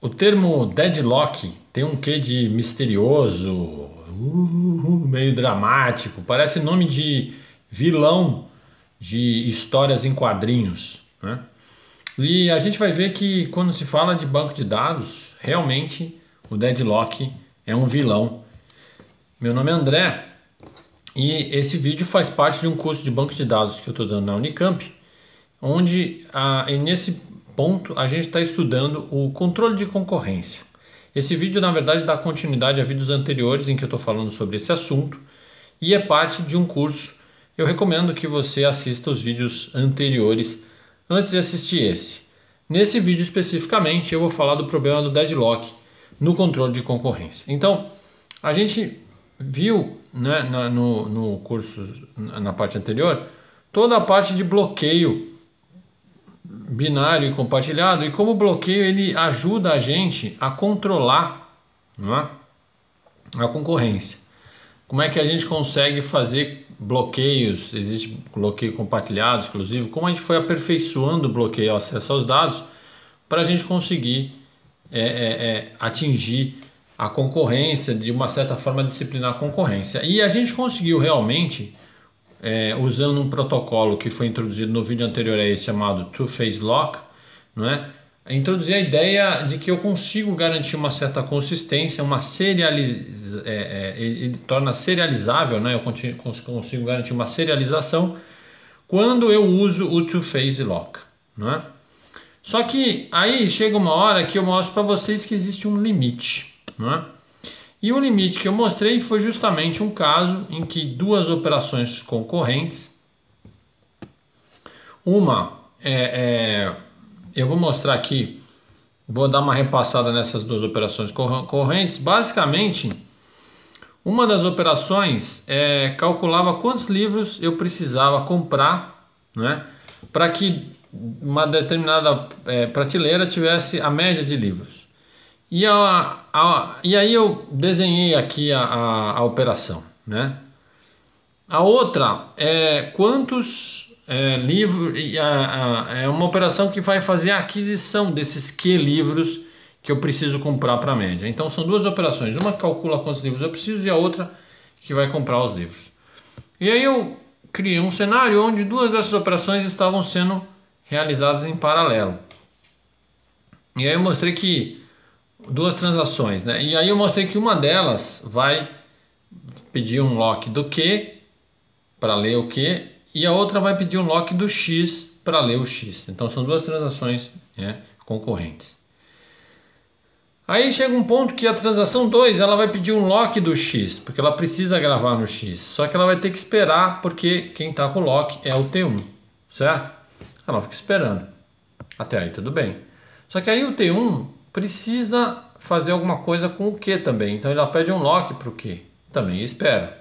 O termo deadlock tem um quê de misterioso, uh, meio dramático, parece nome de vilão de histórias em quadrinhos. Né? E a gente vai ver que quando se fala de banco de dados, realmente o deadlock é um vilão. Meu nome é André e esse vídeo faz parte de um curso de banco de dados que eu estou dando na Unicamp, onde a, nesse ponto a gente está estudando o controle de concorrência. Esse vídeo, na verdade, dá continuidade a vídeos anteriores em que eu estou falando sobre esse assunto e é parte de um curso. Eu recomendo que você assista os vídeos anteriores antes de assistir esse. Nesse vídeo especificamente, eu vou falar do problema do deadlock no controle de concorrência. Então, a gente viu né, na, no, no curso, na parte anterior, toda a parte de bloqueio binário e compartilhado e como o bloqueio ele ajuda a gente a controlar é? a concorrência. Como é que a gente consegue fazer bloqueios? Existe bloqueio compartilhado, exclusivo. Como a gente foi aperfeiçoando o bloqueio ao acesso aos dados para a gente conseguir é, é, é, atingir a concorrência, de uma certa forma disciplinar a concorrência. E a gente conseguiu realmente é, usando um protocolo que foi introduzido no vídeo anterior a esse chamado Two-Phase Lock, não é? introduzir a ideia de que eu consigo garantir uma certa consistência, uma serializ... É, é, ele torna serializável, né? eu consigo garantir uma serialização quando eu uso o Two-Phase Lock. Não é? Só que aí chega uma hora que eu mostro para vocês que existe um limite. Não é? E o limite que eu mostrei foi justamente um caso em que duas operações concorrentes, uma é, é, eu vou mostrar aqui, vou dar uma repassada nessas duas operações correntes. Basicamente, uma das operações é, calculava quantos livros eu precisava comprar, né, para que uma determinada é, prateleira tivesse a média de livros. E, a, a, e aí eu desenhei aqui a, a, a operação. Né? A outra é quantos é, livros. É uma operação que vai fazer a aquisição desses que livros que eu preciso comprar para a média. Então são duas operações. Uma calcula quantos livros eu preciso e a outra que vai comprar os livros. E aí eu criei um cenário onde duas dessas operações estavam sendo realizadas em paralelo. E aí eu mostrei que duas transações, né? E aí eu mostrei que uma delas vai pedir um lock do Q para ler o Q e a outra vai pedir um lock do X para ler o X. Então são duas transações né, concorrentes. Aí chega um ponto que a transação 2 ela vai pedir um lock do X, porque ela precisa gravar no X. Só que ela vai ter que esperar, porque quem está com o lock é o T1, certo? Ela fica esperando. Até aí tudo bem. Só que aí o T1 precisa fazer alguma coisa com o que também. Então ele pede um lock para o que também espera.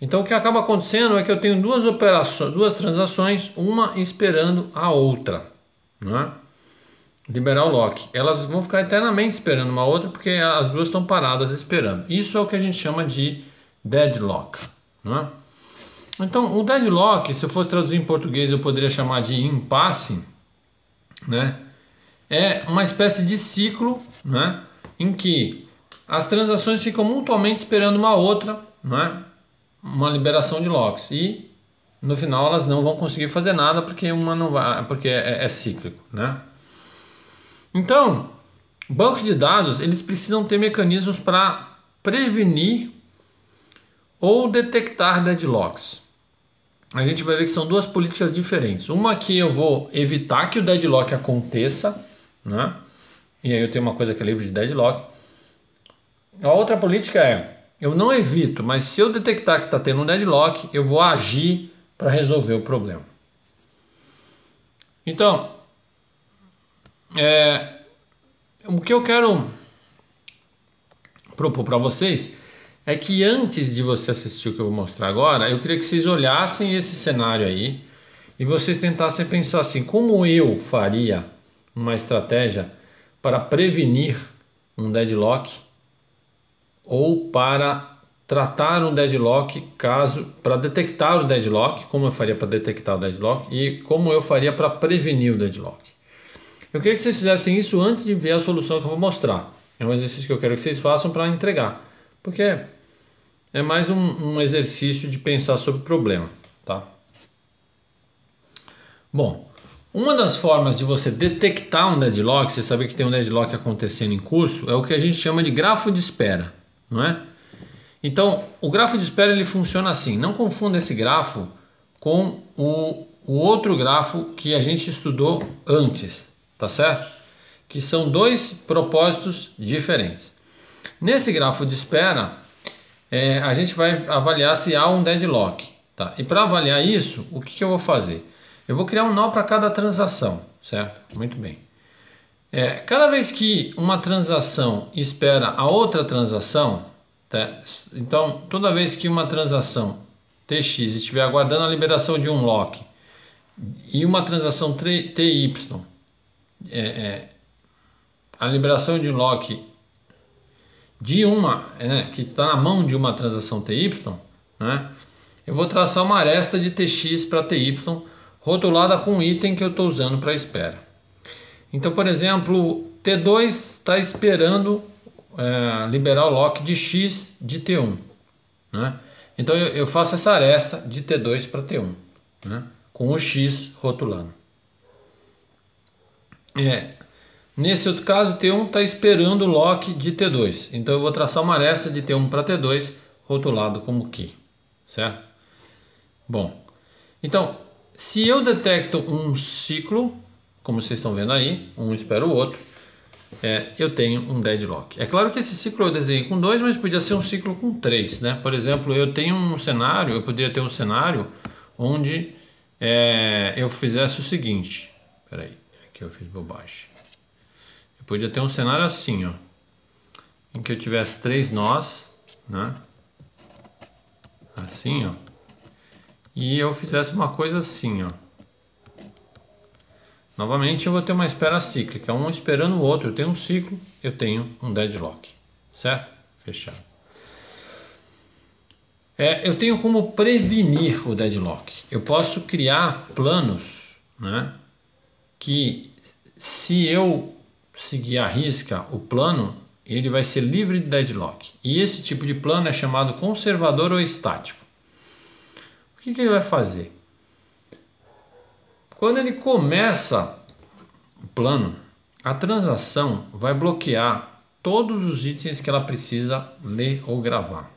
Então o que acaba acontecendo é que eu tenho duas operações, duas transações, uma esperando a outra, né? Liberar o lock. Elas vão ficar eternamente esperando uma outra porque as duas estão paradas esperando. Isso é o que a gente chama de deadlock, né? Então o deadlock, se eu fosse traduzir em português, eu poderia chamar de impasse, né? É uma espécie de ciclo né, em que as transações ficam mutuamente esperando uma outra, né, uma liberação de locks e no final elas não vão conseguir fazer nada porque uma não vai, porque é, é cíclico, né? Então, bancos de dados eles precisam ter mecanismos para prevenir ou detectar deadlocks. A gente vai ver que são duas políticas diferentes. Uma que eu vou evitar que o deadlock aconteça né? E aí eu tenho uma coisa que é livre de deadlock. A outra política é, eu não evito, mas se eu detectar que está tendo um deadlock, eu vou agir para resolver o problema. Então, é, o que eu quero propor para vocês é que antes de você assistir o que eu vou mostrar agora, eu queria que vocês olhassem esse cenário aí e vocês tentassem pensar assim, como eu faria uma estratégia para prevenir um deadlock ou para tratar um deadlock caso para detectar o deadlock, como eu faria para detectar o deadlock e como eu faria para prevenir o deadlock. Eu queria que vocês fizessem isso antes de ver a solução que eu vou mostrar. É um exercício que eu quero que vocês façam para entregar. Porque é mais um, um exercício de pensar sobre o problema. Tá? Bom, uma das formas de você detectar um deadlock, você saber que tem um deadlock acontecendo em curso, é o que a gente chama de grafo de espera, não é? Então, o grafo de espera ele funciona assim. Não confunda esse grafo com o, o outro grafo que a gente estudou antes, tá certo? Que são dois propósitos diferentes. Nesse grafo de espera, é, a gente vai avaliar se há um deadlock. Tá? E para avaliar isso, o que, que eu vou fazer? Eu vou criar um nó para cada transação, certo? Muito bem. É, cada vez que uma transação espera a outra transação, tá? então toda vez que uma transação TX estiver aguardando a liberação de um lock e uma transação TY, é, é, a liberação de um lock de uma, né, que está na mão de uma transação TY, né, eu vou traçar uma aresta de TX para TY rotulada com o item que eu estou usando para espera. Então, por exemplo, T2 está esperando é, liberar o lock de X de T1. Né? Então eu, eu, faço essa aresta de T2 para T1, né? com o X rotulando. É, nesse outro caso, T1 está esperando o lock de T2. Então eu vou traçar uma aresta de T1 para T2 rotulado como key. Certo? Bom, então se eu detecto um ciclo, como vocês estão vendo aí, um espera o outro, é, eu tenho um deadlock. É claro que esse ciclo eu desenhei com dois, mas podia ser um ciclo com três. Né? Por exemplo, eu tenho um cenário, eu poderia ter um cenário onde é, eu fizesse o seguinte. Peraí, aqui eu fiz bobagem. Eu podia ter um cenário assim, ó, em que eu tivesse três nós, né? Assim, ó e eu fizesse uma coisa assim, ó. Novamente eu vou ter uma espera cíclica, um esperando o outro. Eu tenho um ciclo, eu tenho um deadlock, certo? Fechado. É, eu tenho como prevenir o deadlock. Eu posso criar planos, né? Que se eu seguir a risca o plano, ele vai ser livre de deadlock. E esse tipo de plano é chamado conservador ou estático que, que ele vai fazer? Quando ele começa o plano, a transação vai bloquear todos os itens que ela precisa ler ou gravar.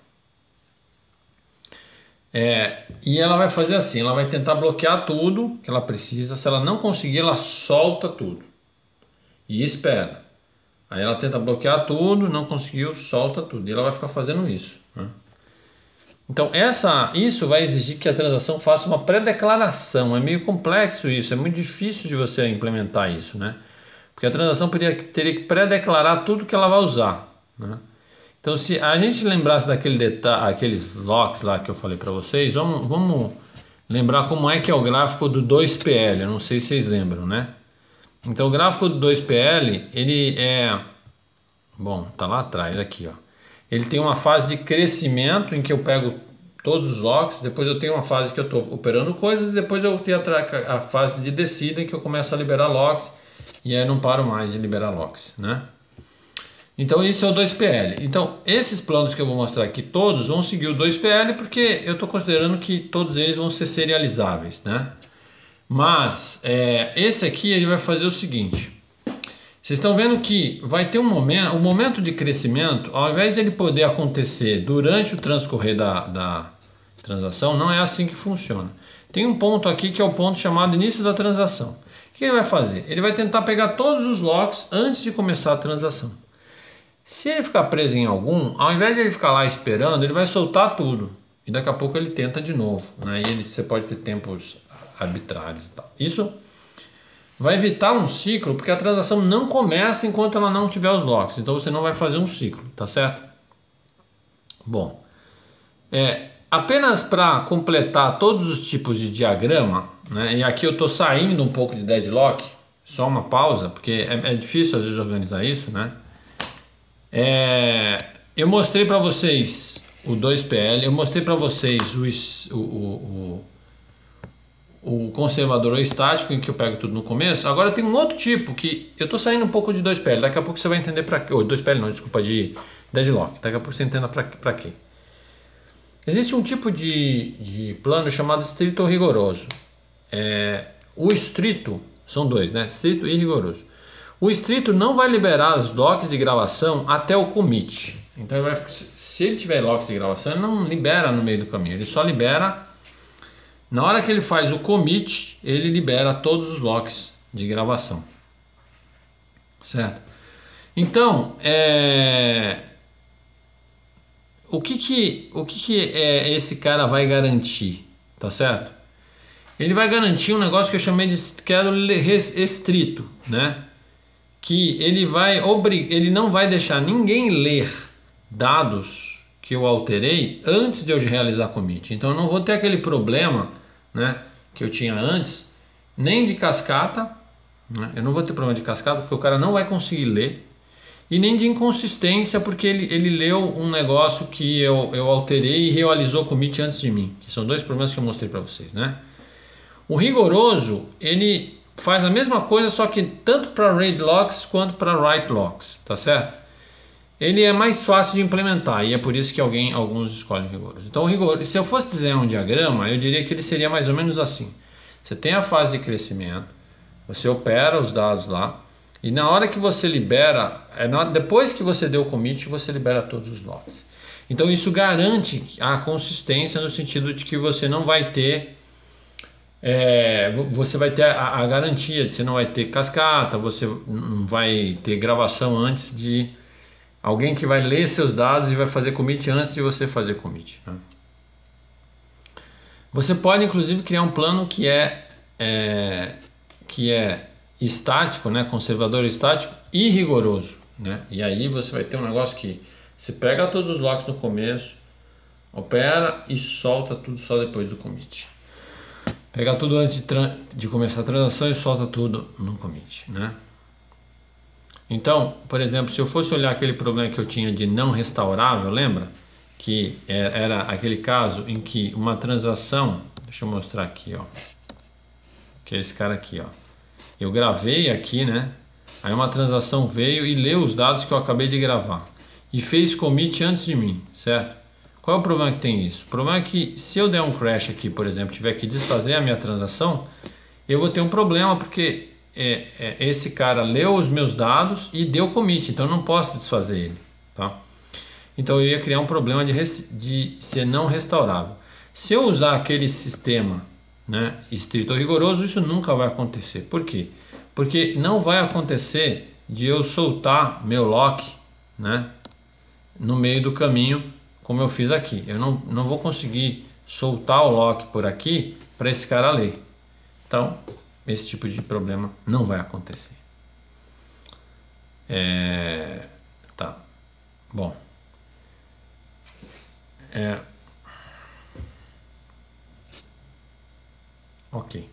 É, e ela vai fazer assim, ela vai tentar bloquear tudo que ela precisa. Se ela não conseguir, ela solta tudo e espera. Aí ela tenta bloquear tudo, não conseguiu, solta tudo. E ela vai ficar fazendo isso. Né? Então, essa, isso vai exigir que a transação faça uma pré-declaração. É meio complexo isso, é muito difícil de você implementar isso, né? Porque a transação teria, teria que pré-declarar tudo que ela vai usar, né? Então, se a gente lembrasse daquele detalhe, aqueles locks lá que eu falei para vocês, vamos, vamos lembrar como é que é o gráfico do 2PL. Eu não sei se vocês lembram, né? Então, o gráfico do 2PL, ele é... Bom, tá lá atrás, aqui, ó. Ele tem uma fase de crescimento em que eu pego todos os locks, depois eu tenho uma fase que eu estou operando coisas, depois eu tenho a, a, fase de descida em que eu começo a liberar locks e aí não paro mais de liberar locks, né? Então isso é o 2PL. Então esses planos que eu vou mostrar aqui todos vão seguir o 2PL porque eu estou considerando que todos eles vão ser serializáveis, né? Mas é, esse aqui ele vai fazer o seguinte: vocês estão vendo que vai ter um momento, o um momento de crescimento, ao invés de ele poder acontecer durante o transcorrer da, da transação, não é assim que funciona. Tem um ponto aqui que é o ponto chamado início da transação. O que ele vai fazer? Ele vai tentar pegar todos os locks antes de começar a transação. Se ele ficar preso em algum, ao invés de ele ficar lá esperando, ele vai soltar tudo. E daqui a pouco ele tenta de novo. Né? E ele, você pode ter tempos arbitrários e tal. Isso vai evitar um ciclo, porque a transação não começa enquanto ela não tiver os locks. Então você não vai fazer um ciclo, tá certo? Bom, é, apenas para completar todos os tipos de diagrama, né, e aqui eu estou saindo um pouco de deadlock, só uma pausa, porque é, é difícil às vezes organizar isso, né? É, eu mostrei para vocês o 2PL, eu mostrei para vocês o, o, o o conservador ou estático, em que eu pego tudo no começo. Agora tem um outro tipo que eu estou saindo um pouco de 2PL. Daqui a pouco você vai entender para quê. Ou 2PL não, desculpa, de deadlock. Daqui a pouco você entenda para quê. Existe um tipo de, de plano chamado estrito rigoroso. É, o estrito, são dois, né? Estrito e rigoroso. O estrito não vai liberar as locks de gravação até o commit. Então, ele vai, se ele tiver locks de gravação, ele não libera no meio do caminho. Ele só libera na hora que ele faz o commit, ele libera todos os locks de gravação. Certo? Então, é, o que que, o que, que é, esse cara vai garantir? Tá certo? Ele vai garantir um negócio que eu chamei de schedule restrito, né? Que ele vai ele não vai deixar ninguém ler dados que eu alterei antes de eu realizar commit. Então eu não vou ter aquele problema, né, que eu tinha antes, nem de cascata, né? Eu não vou ter problema de cascata porque o cara não vai conseguir ler e nem de inconsistência, porque ele, ele leu um negócio que eu, eu alterei e realizou commit antes de mim, que são dois problemas que eu mostrei para vocês. Né? O rigoroso, ele faz a mesma coisa, só que tanto para read locks quanto para write locks, tá certo? Ele é mais fácil de implementar e é por isso que alguém, alguns escolhem rigoroso. Então, rigoroso, se eu fosse desenhar um diagrama, eu diria que ele seria mais ou menos assim. Você tem a fase de crescimento, você opera os dados lá, e na hora que você libera, é na, depois que você deu o commit, você libera todos os logs. Então isso garante a consistência no sentido de que você não vai ter é, você vai ter a, a, garantia de você não vai ter cascata, você não vai ter gravação antes de alguém que vai ler seus dados e vai fazer commit antes de você fazer commit. Né? Você pode inclusive criar um plano que é, é que é estático, né, conservador estático e rigoroso, né? E aí você vai ter um negócio que você pega todos os locks no começo, opera e solta tudo só depois do commit. Pega tudo antes de, de começar a transação e solta tudo no commit, né? Então, por exemplo, se eu fosse olhar aquele problema que eu tinha de não restaurável, lembra? Que é, era aquele caso em que uma transação, deixa eu mostrar aqui, ó, que é esse cara aqui, ó eu gravei aqui, né? Aí uma transação veio e leu os dados que eu acabei de gravar e fez commit antes de mim, certo? Qual é o problema que tem isso? O problema é que se eu der um crash aqui, por exemplo, tiver que desfazer a minha transação, eu vou ter um problema porque é, é, esse cara leu os meus dados e deu commit, então eu não posso desfazer ele, tá? Então eu ia criar um problema de, de ser não restaurável. Se eu usar aquele sistema né, estrito rigoroso, isso nunca vai acontecer. Por quê? Porque não vai acontecer de eu soltar meu lock né, no meio do caminho, como eu fiz aqui. Eu não, não vou conseguir soltar o lock por aqui para esse cara ler. Então, esse tipo de problema não vai acontecer. É, tá. Bom. É, Ok.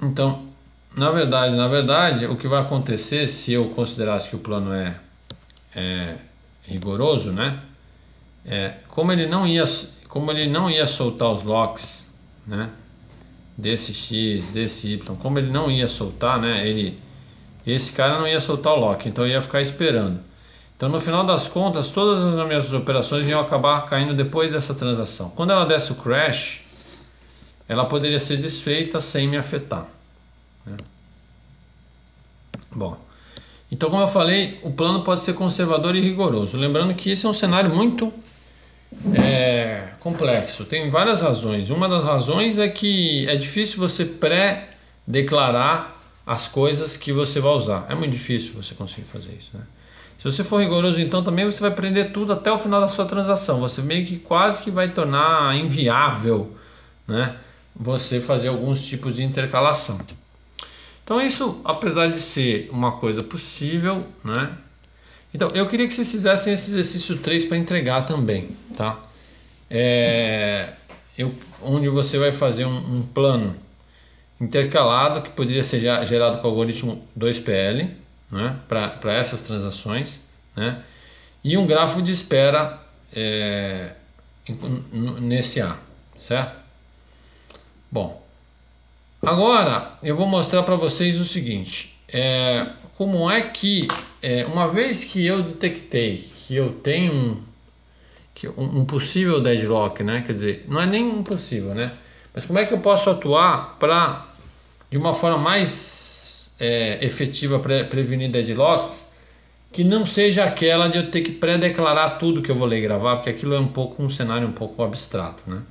Então, na verdade, na verdade, o que vai acontecer se eu considerasse que o plano é, é rigoroso, né? É, como ele não ia, como ele não ia soltar os locks, né? Desse x, desse y, como ele não ia soltar, né? Ele, esse cara não ia soltar o lock, então ia ficar esperando. Então, no final das contas, todas as minhas operações iam acabar caindo depois dessa transação. Quando ela desse o crash, ela poderia ser desfeita sem me afetar. Né? Bom, então como eu falei, o plano pode ser conservador e rigoroso. Lembrando que isso é um cenário muito é, complexo. Tem várias razões. Uma das razões é que é difícil você pré-declarar as coisas que você vai usar. É muito difícil você conseguir fazer isso. Né? Se você for rigoroso, então também você vai prender tudo até o final da sua transação. Você meio que quase que vai tornar inviável, né? você fazer alguns tipos de intercalação. Então isso, apesar de ser uma coisa possível, né? Então eu queria que vocês fizessem esse exercício 3 para entregar também, tá? É, eu, onde você vai fazer um, um, plano intercalado que poderia ser gerado com o algoritmo 2PL, né? Para essas transações, né? E um grafo de espera é, nesse A, certo? Bom, agora eu vou mostrar para vocês o seguinte, é, como é que, é, uma vez que eu detectei que eu tenho um, que, um, possível deadlock, né? quer dizer, não é nem impossível, né? mas como é que eu posso atuar para, de uma forma mais é, efetiva, pre prevenir deadlocks, que não seja aquela de eu ter que pré-declarar tudo que eu vou ler e gravar, porque aquilo é um pouco um cenário um pouco abstrato, né?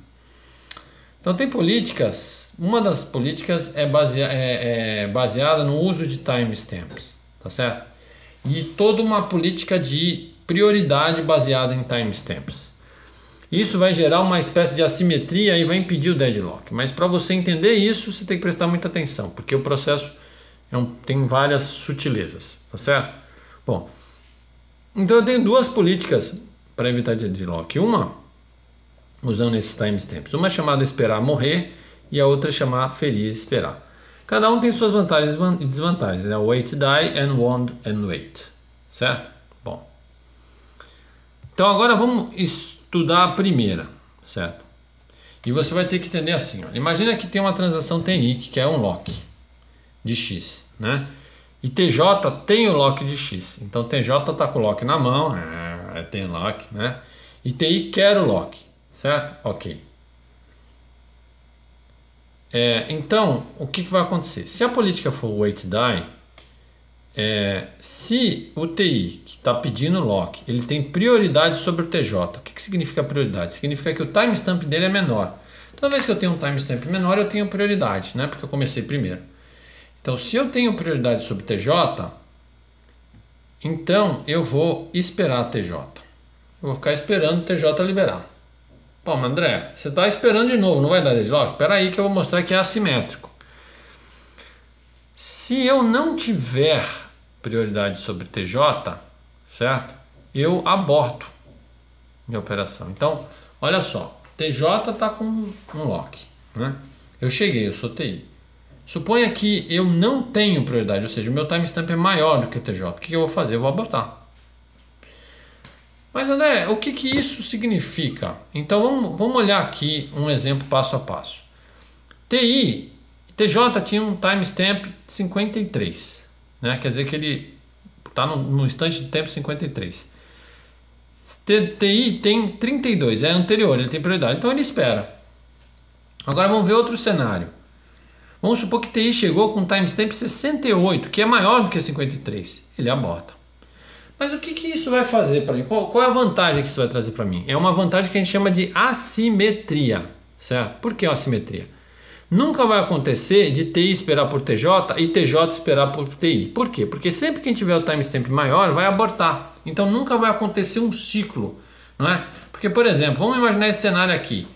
Então tem políticas, uma das políticas é, é, é baseada no uso de timestamps, tá certo? E toda uma política de prioridade baseada em timestamps. Isso vai gerar uma espécie de assimetria e vai impedir o deadlock. Mas para você entender isso, você tem que prestar muita atenção, porque o processo é um, tem várias sutilezas, tá certo? Bom, então eu tenho duas políticas para evitar deadlock. Uma, usando esses timestamps. Uma é chamada esperar morrer e a outra é chamada ferir esperar. Cada um tem suas vantagens e desvantagens. É wait die and wound and wait. Certo? Bom. Então agora vamos estudar a primeira, certo? E você vai ter que entender assim. Ó. Imagina que tem uma transação TI que é um lock de X, né? E TJ tem o lock de X. Então TJ está com o lock na mão, é, tem lock, né? E TI quer o lock, certo? Ok. É, então, o que, que, vai acontecer? Se a política for wait die, é, se o TI que está pedindo lock, ele tem prioridade sobre o TJ, o que, que significa prioridade? Significa que o timestamp dele é menor. Toda vez que eu tenho um timestamp menor, eu tenho prioridade, né? porque eu comecei primeiro. Então, se eu tenho prioridade sobre TJ, então eu vou esperar TJ. Eu vou ficar esperando o TJ liberar. Pô, mas André, você está esperando de novo, não vai dar deadlock? Espera aí que eu vou mostrar que é assimétrico. Se eu não tiver prioridade sobre TJ, certo? Eu aborto minha operação. Então, olha só, TJ está com um lock, né? Eu cheguei, eu sou TI. Suponha que eu não tenho prioridade, ou seja, o meu timestamp é maior do que o TJ. O que eu vou fazer? Eu vou abortar. Mas André, o que, que isso significa? Então vamos, vamos olhar aqui um exemplo passo a passo. TI, TJ tinha um timestamp 53, né? quer dizer que ele está no, no instante de tempo 53. TI tem 32, é anterior, ele tem prioridade, então ele espera. Agora vamos ver outro cenário. Vamos supor que TI chegou com um timestamp 68, que é maior do que 53. Ele aborta. Mas o que, que isso vai fazer para mim? Qual, qual, é a vantagem que isso vai trazer para mim? É uma vantagem que a gente chama de assimetria, certo? Por que assimetria? Nunca vai acontecer de TI esperar por TJ e TJ esperar por TI. Por quê? Porque sempre que a gente tiver o timestamp maior, vai abortar. Então nunca vai acontecer um ciclo, não é? Porque, por exemplo, vamos imaginar esse cenário aqui.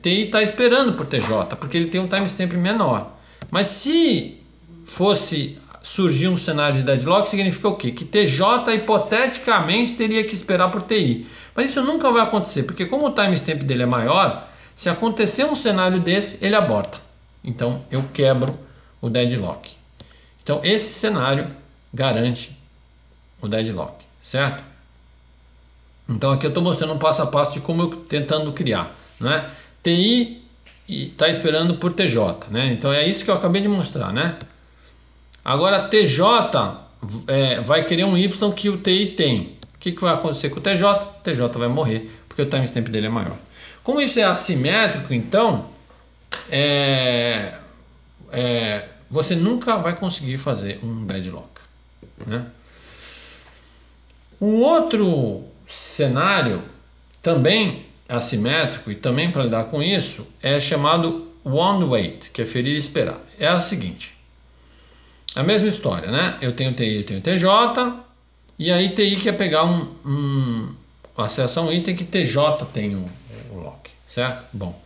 TI está esperando por TJ, porque ele tem um timestamp menor. Mas se fosse surgir um cenário de deadlock, significa o quê? Que TJ hipoteticamente teria que esperar por TI. Mas isso nunca vai acontecer, porque como o timestamp dele é maior, se acontecer um cenário desse, ele aborta. Então eu quebro o deadlock. Então esse cenário garante o deadlock, certo? Então aqui eu estou mostrando um passo a passo de como eu tentando criar, né? TI está esperando por TJ, né? Então é isso que eu acabei de mostrar, né? Agora TJ é, vai querer um Y que o TI tem. O que, que vai acontecer com o TJ? O TJ vai morrer, porque o timestamp dele é maior. Como isso é assimétrico, então, é, é, você nunca vai conseguir fazer um deadlock. Né? Um outro cenário também assimétrico e também para lidar com isso é chamado one wait, que é ferir e esperar. É a seguinte, a mesma história, né? Eu tenho TI, eu tenho TJ, e aí TI quer pegar um, um acesso a um item que TJ tem o, lock, certo? Bom,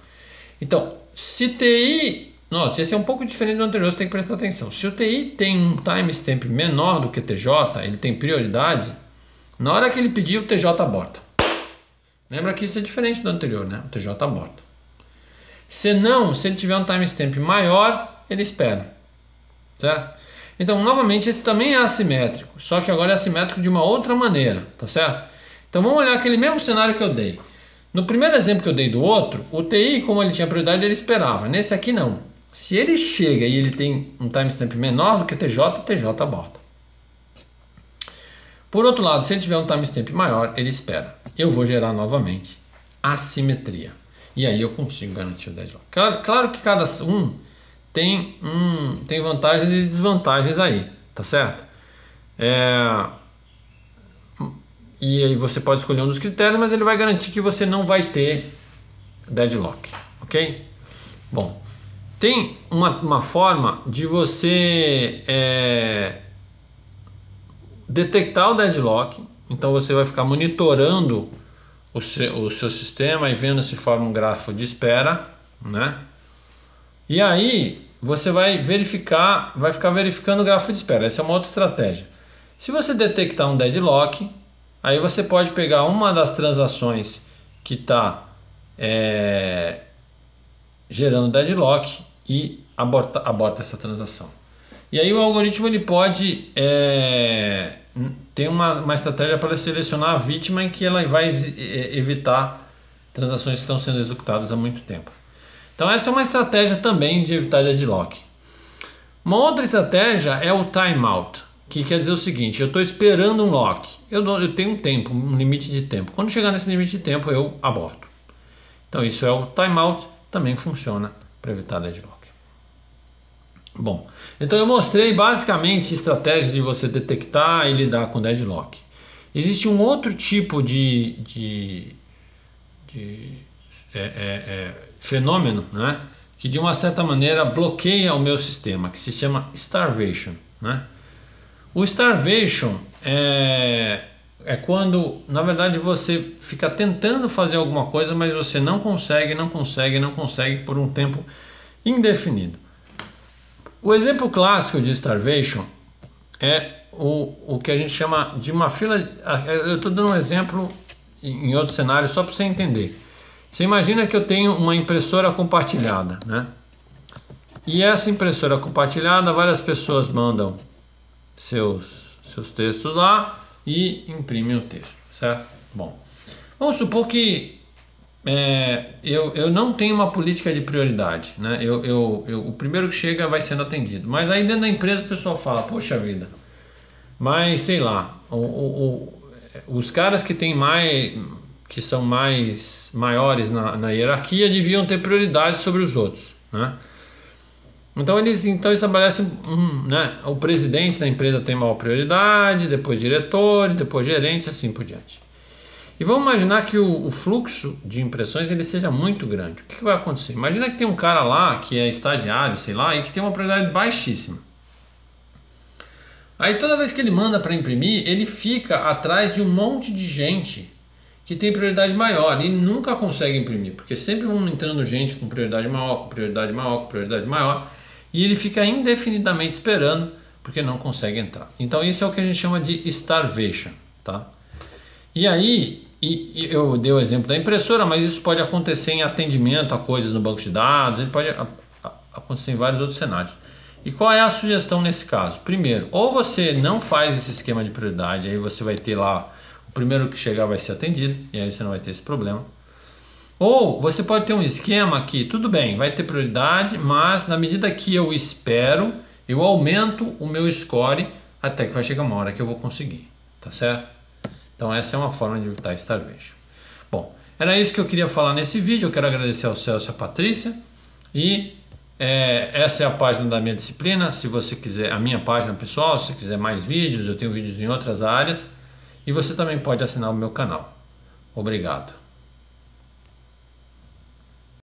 então, se TI, note, esse é um pouco diferente do anterior, você tem que prestar atenção. Se o TI tem um timestamp menor do que TJ, ele tem prioridade, na hora que ele pedir, o TJ aborta. Lembra que isso é diferente do anterior, né? O TJ aborta. Se não, se ele tiver um timestamp maior, ele espera. Certo? Então, novamente, esse também é assimétrico, só que agora é assimétrico de uma outra maneira, tá certo? Então vamos olhar aquele mesmo cenário que eu dei. No primeiro exemplo que eu dei do outro, o TI, como ele tinha prioridade, ele esperava. Nesse aqui não. Se ele chega e ele tem um timestamp menor do que TJ, TJ aborta. Por outro lado, se ele tiver um timestamp maior, ele espera. Eu vou gerar novamente assimetria. E aí eu consigo garantir o deadlock. Claro, claro que cada um tem, um tem vantagens e desvantagens aí, tá certo? É, e aí você pode escolher um dos critérios, mas ele vai garantir que você não vai ter deadlock, ok? Bom, tem uma, uma forma de você é, detectar o deadlock, então você vai ficar monitorando o seu, o seu sistema e vendo se forma um gráfico de espera, né? E aí você vai verificar, vai ficar verificando o gráfico de espera. Essa é uma outra estratégia. Se você detectar um deadlock, Aí você pode pegar uma das transações que está é, gerando deadlock e aborta, aborta essa transação. E aí o algoritmo ele pode é, ter uma, uma estratégia para selecionar a vítima em que ela vai é, evitar transações que estão sendo executadas há muito tempo. Então essa é uma estratégia também de evitar deadlock. Uma outra estratégia é o timeout que quer dizer o seguinte: eu estou esperando um lock, eu, eu tenho um tempo, um limite de tempo. Quando chegar nesse limite de tempo, eu aborto. Então, isso é o timeout, também funciona para evitar deadlock. Bom, então eu mostrei basicamente estratégias de você detectar e lidar com deadlock. Existe um outro tipo de, de, de é, é, é, fenômeno né, que de uma certa maneira bloqueia o meu sistema, que se chama starvation. Né? O starvation é, é quando, na verdade, você fica tentando fazer alguma coisa, mas você não consegue, não consegue, não consegue por um tempo indefinido. O exemplo clássico de starvation é o, o que a gente chama de uma fila. Eu estou dando um exemplo em outro cenário só para você entender. Você imagina que eu tenho uma impressora compartilhada, né? E essa impressora compartilhada, várias pessoas mandam seus, seus textos lá e imprime o texto, certo? Bom, vamos supor que é, eu, eu não tenho uma política de prioridade, né? Eu, eu, eu, o primeiro que chega vai sendo atendido, mas aí dentro da empresa o pessoal fala, poxa vida, mas sei lá, o, o, o, os caras que têm mais que são mais maiores na, na hierarquia deviam ter prioridade sobre os outros, né? Então eles então estabelecem, um, né, o presidente da empresa tem maior prioridade, depois diretores, depois gerentes, assim por diante. E vamos imaginar que o, o, fluxo de impressões ele seja muito grande. O que, que, vai acontecer? Imagina que tem um cara lá que é estagiário, sei lá, e que tem uma prioridade baixíssima. Aí toda vez que ele manda para imprimir, ele fica atrás de um monte de gente que tem prioridade maior e nunca consegue imprimir, porque sempre vão entrando gente com prioridade maior, com prioridade maior, com prioridade maior e ele fica indefinidamente esperando porque não consegue entrar. Então isso é o que a gente chama de starvation, tá? E aí, e, e eu dei o exemplo da impressora, mas isso pode acontecer em atendimento a coisas no banco de dados, ele pode a, a, acontecer em vários outros cenários. E qual é a sugestão nesse caso? Primeiro, ou você não faz esse esquema de prioridade, aí você vai ter lá primeiro que chegar vai ser atendido, e aí você não vai ter esse problema. Ou você pode ter um esquema que, tudo bem, vai ter prioridade, mas na medida que eu espero, eu aumento o meu score até que vai chegar uma hora que eu vou conseguir, tá certo? Então essa é uma forma de evitar starvation. Bom, era isso que eu queria falar nesse vídeo. Eu quero agradecer ao Celso e à Patrícia. E é, essa é a página da minha disciplina. Se você quiser, a minha página pessoal, se quiser mais vídeos, eu tenho vídeos em outras áreas. E você também pode assinar o meu canal. Obrigado.